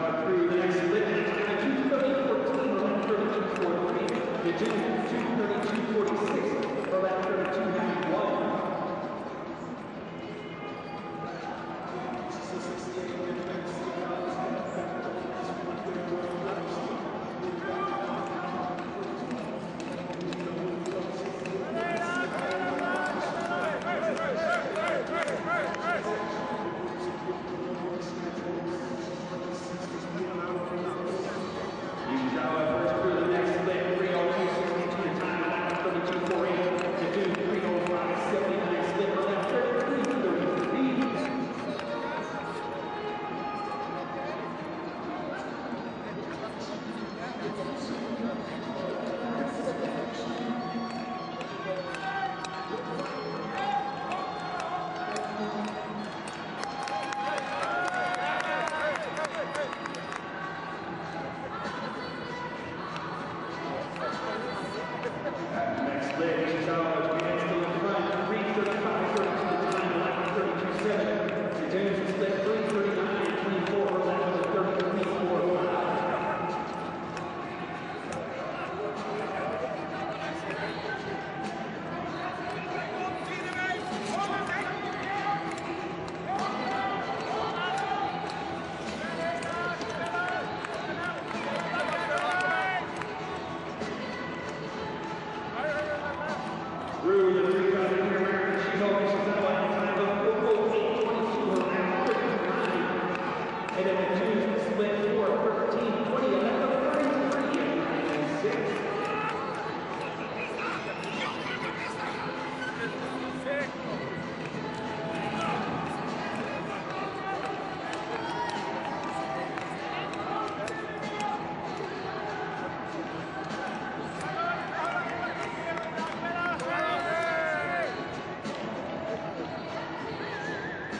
number three, the next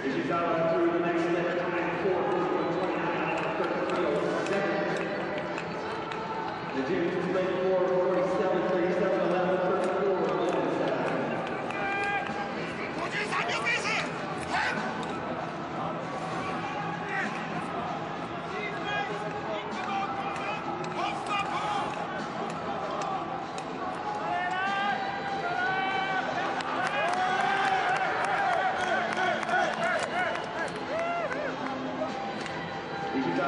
As you dive through the next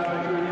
As you